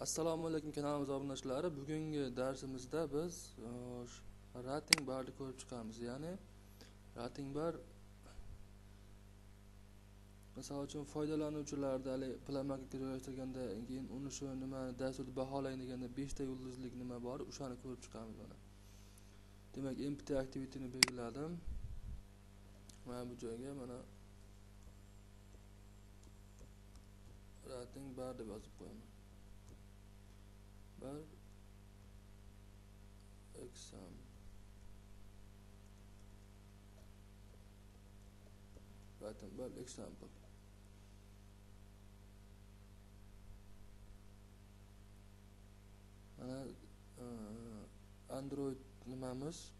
assalomu alaykum kanalimiz obunachilari bugungi darsimizda biz e, rating barni ko'rib chiqamiz. Ya'ni rating bar misol uchun foydalanuvchilarda haligi playmarketga joylashtirganda keyin uni shu nima dasturni baholang deganda beshta yulduzlik nima bor o'shani ko'rib chiqamiz mana. Demak mpt activityni belgiladim. Mana bu joyga mana rating bar deb yozib qo'yaman. Bir exam writing bir example. Mana uh, android nimamiz?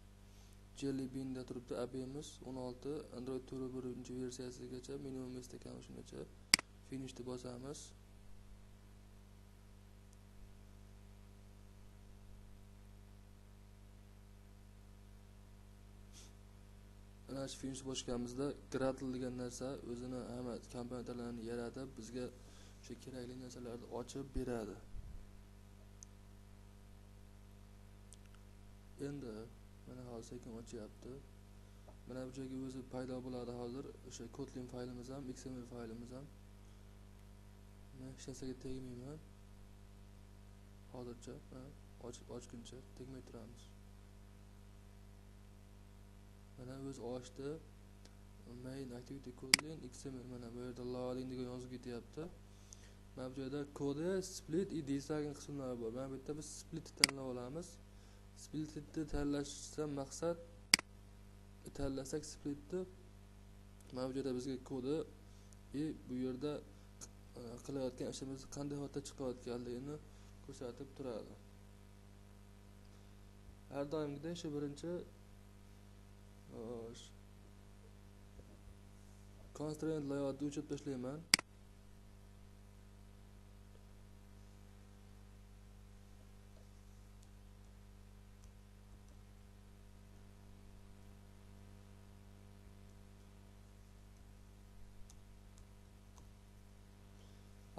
Jelly bean'da turibdi abimiz 16 android 4.1 versiyasigacha minimum stakan shungacha finishni bosamiz. Mana shu filmni gradle degan narsa o'zini hamma kompyuterlarni yaratib bizga o'sha kerakli narsalarni ochib beradi. Endi mana hozir sekin ochyapti. Mana bu joyga o'zi paydo bo'ladi hozir. O'sha kotlin faylimiz ham xml faylimiz ham. Men hech narsaga tegmayman. Hozircha ochguncha tegmay turamiz. Mana o'zi ochdi uh, main activity coding xml mana bu yerda loading degan yozib ketyapti. Mana bu joyda kodi split и design qismlari bor. Mana bu yerda biz splitni tanlab olamiz. Splitni tanlashdan maqsad tanlasak splitni mana bu joyda bizga kodi и bu yerda uh, qilayotgan ishimiz qanday holatda chiqayotganligini ko'rsatib turadi. Har doimgidek shu birinchi constraint layoutni o'chirib tashlayman.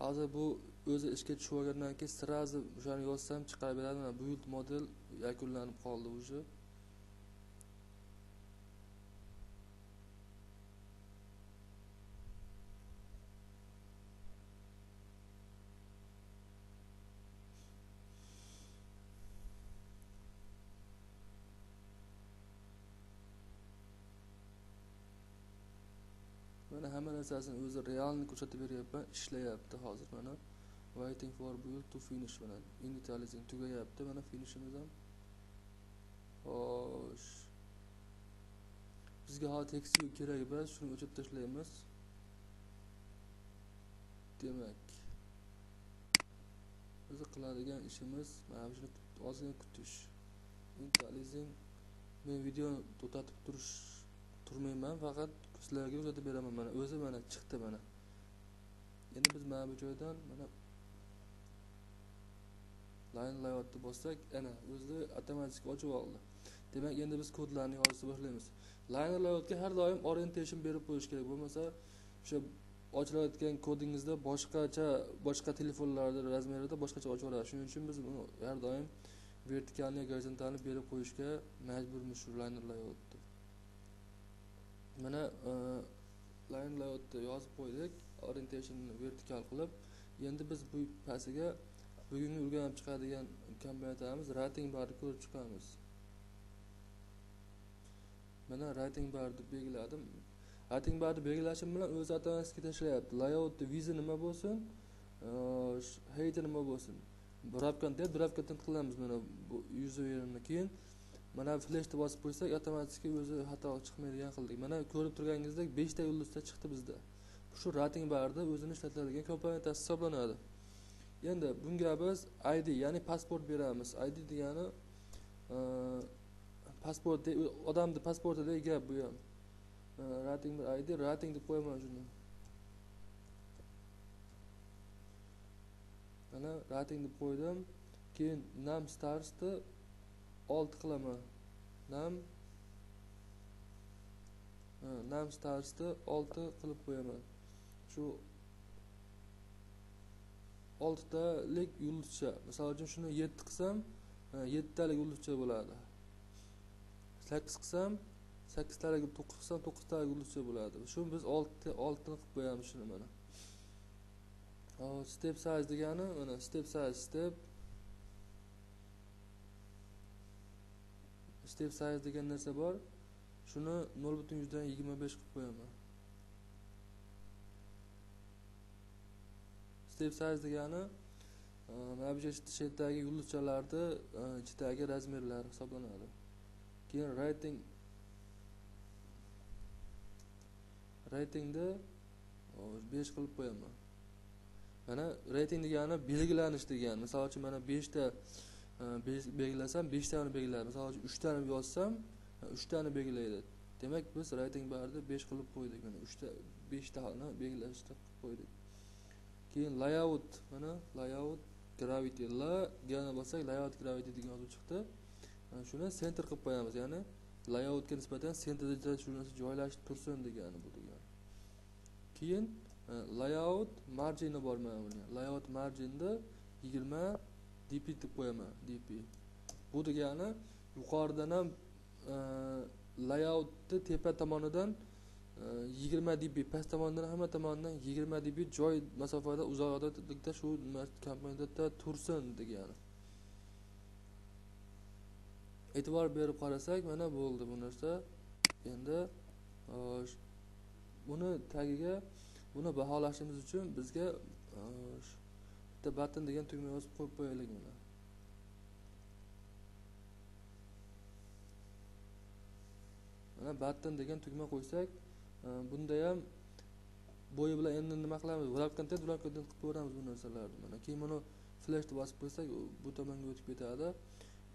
Hozir bu o'zi ishga tushib olgandan keyin сразу o'shani yozsam chiqaveradi. Mana build model yakunlanib qoldi уже mana hamma narsasini o'zi realni ko'rsatib beryapman ishlayapti hozir mana. Waiting for build to finish mana. Initializing tugayapti mana finishimiz ham. Xo'sh. Bizga hozir tekst kerak emas shuni o'chirib tashlaymiz. Demak. O'zi qiladigan ishimiz mana shuni ozgina kutish. Initializing men videoni to'xtatib turish turmayman faqat sizlarga uzatib beraman mana o'zi mana chiqdi mana. Endi biz mana bu joydan mana line layoutni bossak ana o'zi avtomatik ochib oldi. Demak endi biz kodlarni yozishni boshlaymiz. Line layoutga har doim orientation berib qo'yish kerak bo'lmasa o'sha ochilayotgan kodingizda boshqacha boshqa telefonlarni razmerida boshqacha ochib yuboradi shuning uchun biz buni har doim vertikalniy gorizontalni berib qo'yishga majburmiz shu line layoutni mana e, line layoutni yozib qo'ydik orientationni vertikal qilib. Endi biz bu pastiga bugungi o'rganib chiqadigan kombinatamiz rating barni ko'rib chiqamiz. Mana rating barni belgiladim. Rating barni belgilashim bilan o'zi avtomatik tashlayapti. Layoutni vizi nima bo'lsin e, heyti nima bo'lsin? Brab content brab qilamiz. Mana bu userni keyin mana fleshni bosib qo'ysak avtomatik o'zi xato chiqmaydigan qildik. Mana ko'rib turganingizdek beshta yulduzda chiqdi bizda. Shu rating barida o'zini ishlatiladigan komponentasi hisoblanadi. Endi bunga biz id ya'ni pasport beramiz. Id degani e, pasport odamni pasportida gap bu ham. E, rating bir id rating deb qo'yaman shuni. Mana rating deb qo'ydim. Keyin nam starsni olti qilaman. Nam nam starsni olti qilib qo'yaman. Shu oltitalik yulduzcha. Misol uchun shuni yetti qilsam yettitalik yulduzcha bo'ladi. Sakkiz qilsam sakkiztalik to'qqiz qilsam to'qqiztalik yulduzcha bo'ladi. Shu biz olti oltini qilib qo'yamiz shuni mana. Step size degani mana step size step step size degan narsa bor. Shuni nol butun yuzdan yigirma besh qilib qo'yaman. Step size degani e, mana bu yerdagi yulduzchalarni ichidagi e, razmerlar hisoblanadi. Keyin rating reytingni e, besh qilib qo'yaman. Mana reyting degani belgilanish degani. Misol uchun mana beshta ta belgilasam beshtani belgilaydi misol uchun uchtani yozsam e, uchtani belgilaydi. Demak biz reyting barni besh qilib qo'ydik. Mana uchta beshtani belgilashni qilib qo'ydik. Keyin layout. Mana layout gravity. La gani bossak layout gravity degan yozuv chiqdi. Mana shuni center qilib qo'yamiz. Ya'ni layoutga nisbatan sentrda shu narsa joylashib tursin degani bu degani. Keyin layout marjini bor mana buni layout marginda yigirma dp deb qo'yaman dp bu degani yuqoridan ham e, layoutni tepa tomonidan e, yigirma db past tomonidan hamma tomonidan yigirma db joy masofada uzoqlikda shu komponentda tursin degani. E'tibor berib qarasak mana bo'ldi bu narsa. Endi e, buni tagiga buni baholashimiz uchun bizga bitta button degan tugma yozib qo'yib qo'yaylik mana. Mana button degan tugma qo'ysak e, bunda ham bo'yi bilan endi nima qilamiz? Wrap content wrap content qilib ko'ramiz bu narsalarni. Mana keyin buni flashni bosib qo'ysak bu tomonga o'tib ketadi.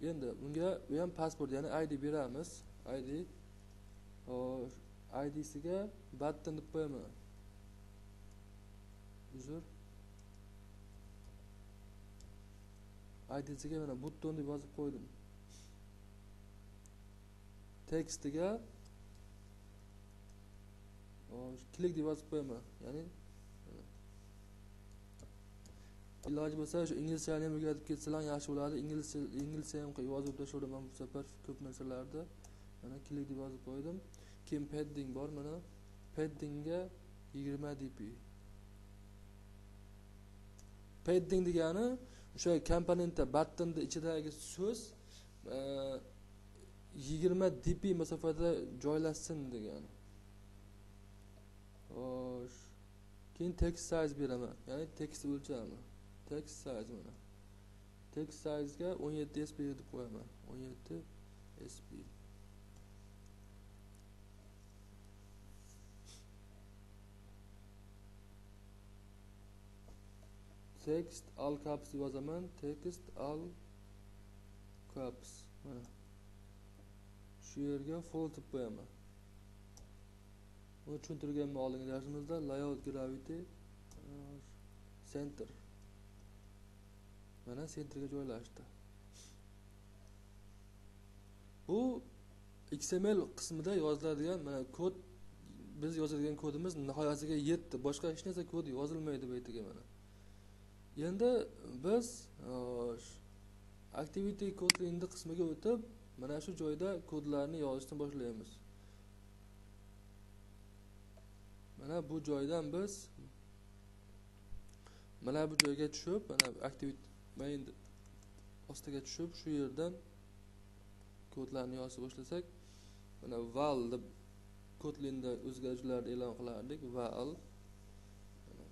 Endi bunga bu ham pasport ya'ni id beramiz. Id idsiga button deb qo'yaman. Uzr. Idsiga mana button deb yozib qo'ydim. Tekstiga klik deb yozib qo'yaman. Ya'ni iloji bo'lsa shu inglizchani ham o'rgatib ketsalar yaxshi bo'ladi. Inglizcha inglizcha ham yozib tashlaveraman bu safar ko'p narsalarni mana klik deb yozib qo'ydim. Keyin padding bor? Mana paddingga yigirma dp padding degani o'sha komponentda battonni ichidagi so'z e, yigirma dp masofada joylashsin degani xo'sh keyin text size beraman ya'ni tekst o'lchami text size mana text sizega 17 sp deb qo'yaman 17 sp text all caps deb yozaman text all caps mana shu yerga full deb qo'yaman. Buni tushuntirganman oldingi darsimizda? Layout gravity uh, center. Mana sentrga joylashdi. Bu xml qismida yoziladigan mana kod biz yozadigan kodimiz nihoyasiga yetdi. Boshqa hech narsa kod yozilmaydi bu yerga mana. Endi biz e, activity kodlingni qismiga o'tib mana shu joyda kodlarni yozishni boshlaymiz. Mana bu joydan biz mana bu joyga tushib mana activity main ostiga tushib shu yerdan kodlarni yozib boshlasak mana val deb kotlinda o'zgarishlarni e'lon qilardik val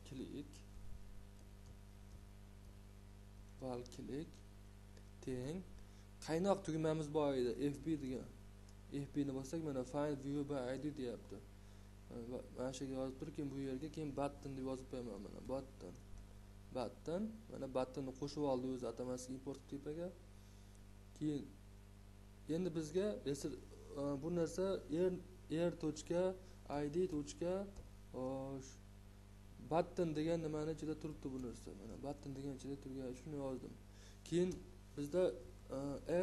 klik val teng. Qaynoq tugmamiz bor edi fb degan fbni bossak mana find view by id deyapti. Mana shu yerga yozib turib keyin bu yerga keyin button deb yozib qo'yaman mana button. Button mana buttonni qo'shib oldi o'zi atamasiga import tepaga keyin endi bizga e, bu narsa er er tochka id tochka button degan nimani ichida turibdi bu narsa mana button degan ichida turgan shuni yozdim keyin bizda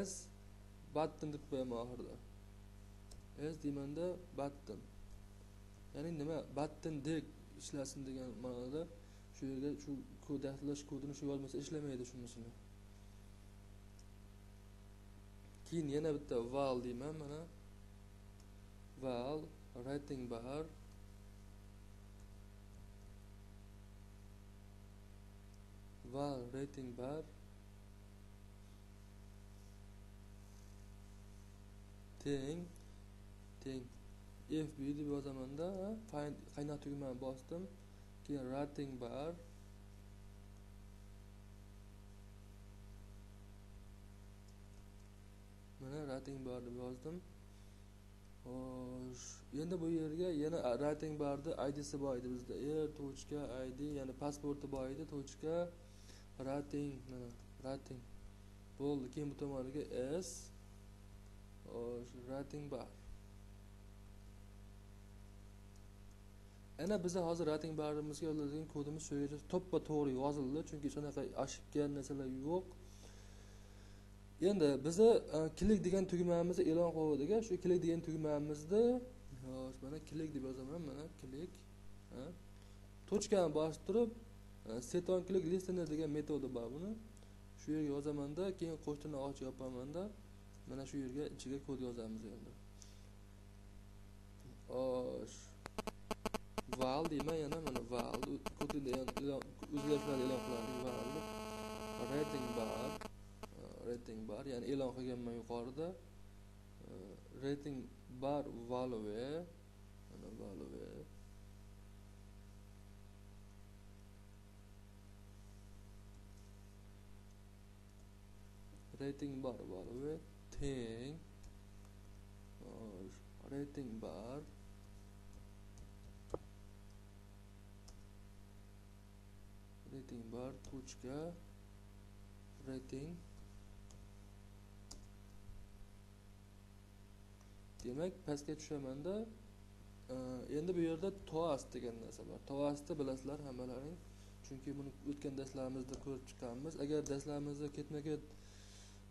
s button deb qo'yaman oxirida s deymanda button ya'ni nima button dek ishlasin degan ma'noda shu yerga shu kod daxllash kodini shu yozmasa ishlamaydi shunisini keyin yana bitta val deyman mana val writing bar va rating bar teng teng. Fb deb yozamanda find qaynoq tugmani bosdim. Keyin rating bar. Mana rating bar deb yozdim. Xo'sh endi bu yerga yana rating barni idsi bor edi bizda. Er tochka id ya'ni pasporti bor edi tochka rating mana rating. Bo'ldi keyin bu tomoniga s. Rating bar. Ana biza hozir rating barimizga yoziladigan kodimiz shu yerda to'ppa to'g'ri yozildi chunki hech qanaqa ошибка narsalar yo'q. Endi biza e, klik degan tugmamizni e'lon qiluvdik shu klik degan tugmamizni mana klik deb yozaman mana klik tochkani bosib turib setonklik listener degan metodi bor buni shu yerga yozamanda keyin qo'shtirnoq ochib yopamanda mana shu yerga ichiga kod yozamiz endi. Osh. Val deyman yana mana val. Kodini o'zgarishlarni e'lon qiladi valni rating bar. Э, rating bar ya'ni e'lon qilganman yuqorida. Э, rating bar value mana value rating bar value teng rating bar. Rating bar точка rating. Demak pastga tushamanda e, endi bu yerda toas degan narsa bor. Toasni bilasizlar hammalaring. Chunki buni o'tgan darslarimizda ko'rib chiqqanmiz. Agar darslarimizda ketma ket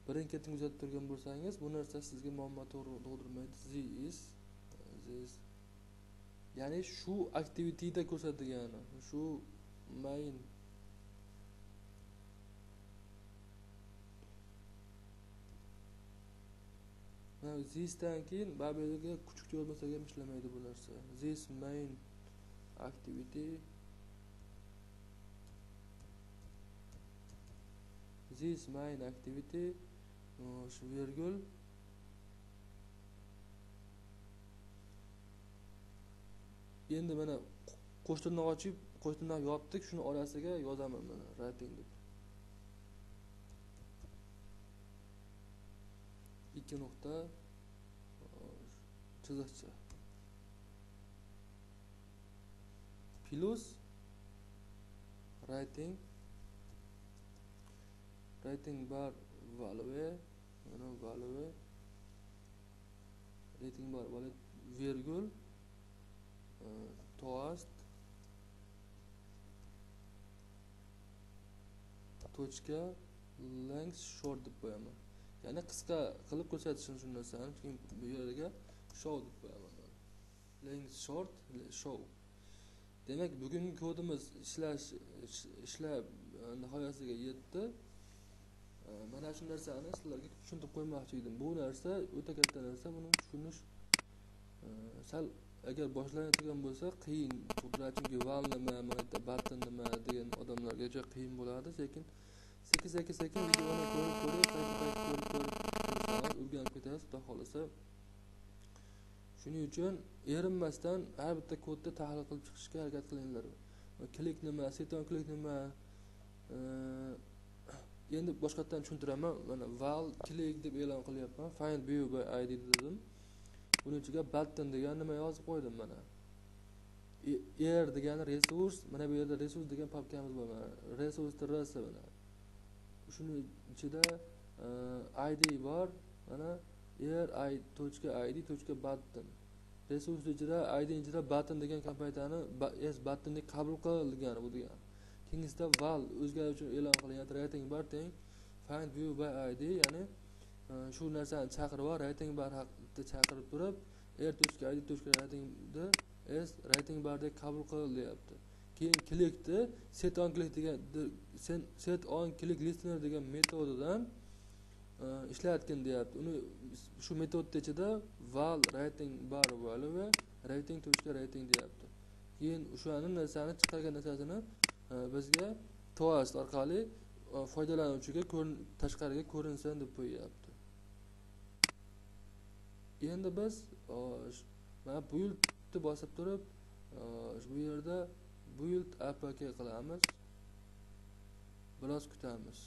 birin ketin kuzatib turgan bo'lsangiz bu narsa sizga muammo tug'dirmaydi this this ya'ni shu aktivityda ko'rsatilgani shu main thisdan keyin babelga kuchukcha bo'lmasa ham ishlamaydi bu narsa. This main activity this main activity shu virgul endi mana qo'shtirnoq ochib qo'shtirnoq yopdik shuni orasiga yozaman mana rating deb. Ikki nuqta. Chiziqcha plus rating rating bar value mana value rating bor value vergul uh, toast точка length short deb qo'yaman. Ya'ni qisqa qilib ko'rsatishim shu narsani keyin bu yerga show deb qo'yaman. Length short show. Demak bugungi kodimiz ishlash ishlab uh, nihoyasiga yetdi. Mana shu narsani sizlarga tushuntirib qo'ymoqchi edim. Bu narsa o'ta katta narsa buni tushunish e, sal agar boshlanadigan bo'lsa qiyin. Tug'diradi chunki val nima mana yerda nima degan odamlarga qiyin bo'ladi lekin sekin sekin sekin videoni ko'rib ko'rib qayta qayta ko'rib ko'rib o'rganib ketasiz. Xudo xohlasa. Shuning uchun erinmasdan har bitta kodni tahlil qilib chiqishga harakat qilinglar. Klik nima seton klik nima e, endi boshqatdan tushuntiraman. Mana val click deb e'lon qilyapman. Find view by id dedim. Buni ichiga button degan nima yozib qo'ydim mana. E, er degani resurs mana bu yerda resurs degan papkamiz bor mana. Resurs rsi mana. Shuni ichida e, id bor. Mana er i точка id точка button resurs ichida id ichida button degan komponentani s button deb qabul qilingan bu degani tingizda val o'zgarish uchun e'lon qilyapti rating bar teng find view by id ya'ni e, shu narsani chaqirib yubor rating bar haqida chaqirib turib r точка id точка ratingni s rating bardek qabul qil deyapti keyin klikni set on click degan sen set on click listener degan metodidan e, ishlatgin deyapti. Uni shu metodni ichida val rating bar value rating точка rating deyapti. Keyin o'shani narsani chiqargan narsasini Э, bizga toast orqali e, foydalanuvchiga tashqariga ko'rinsin deb qo'yyapti. Endi biz e, mana buildni bosib turib e, bu yerda build apk qilamiz. Biroz kutamiz.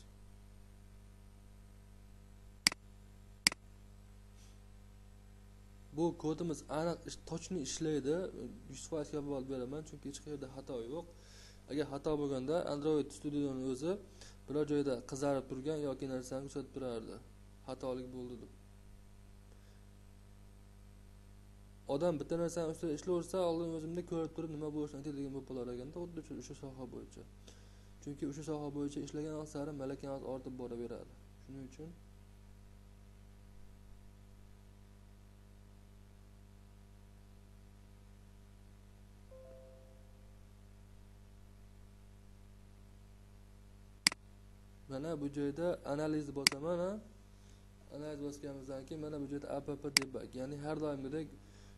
Bu kodimiz aniq точно ishlaydi. Yuz foiz kafolat beraman chunki hech qayerda xato yo'q. Agar xato bo'lganda android studioni o'zi biror joyda qizarib turgan yoki narsani ko'rsatib turardi. Xatolik bo'ldi deb. Odam bitta narsani ustida ishlayversa oldin o'zimda ko'rib turib nima bo'lishini aytadigan bo'lib qolar ekanda xuddi o'sha soha bo'yicha. Chunki o'sha soha bo'yicha ishlagan sari malakangiz ortib boraveradi. Shuning uchun mana bu joyda analiz bosaman analiz bosganimizdan keyin mana bu joyda app debug ya'ni har doimgidek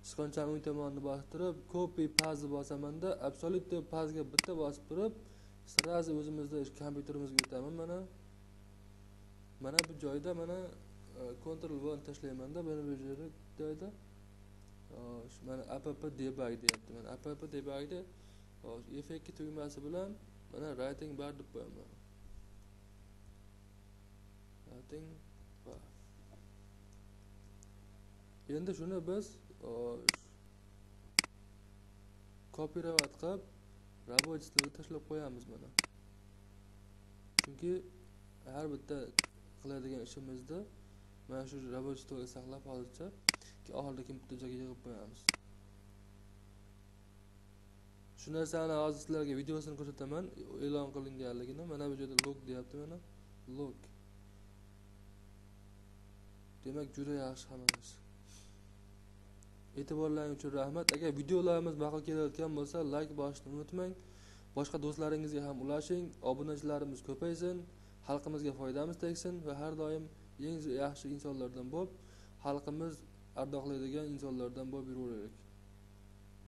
sichqonchani o'ng tomonini bosib copy paste bosamanda absolute pastga bitta bosib turib сразу o'zimizni kompyuterimizga o'taman mana mana bu joyda mana e, control v tashlaymanda mana bu joyda mana app debug deyapti. Mana app debugni f2 tugmasi bilan mana writing bar deb qo'yaman. Writing endi shuni biz kopirovat qilib рабочий tashlab qo'yamiz mana chunki har bitta qiladigan ishimizni mana shu рабочий stolga saqlab hozircha oxirida keyin bitta joyga yig'ib qo'yamiz. Shu narsani hozir sizlarga videosini ko'rsataman e'lon qilinganligini mana bu yerda log deyapti mana log demak juda yaxshi hammamiz e'tiborlaringiz uchun rahmat. Agar videolarimiz ma'qul kelayotgan bo'lsa layk bosishni unutmang. Boshqa do'stlaringizga ham ulashing. Obunachilarimiz ko'paysin. Xalqimizga foydamiz tegsin va har doim eng yaxshi insonlardan bo'lib xalqimiz ardoqlaydigan insonlardan bo'lib yuraveraylik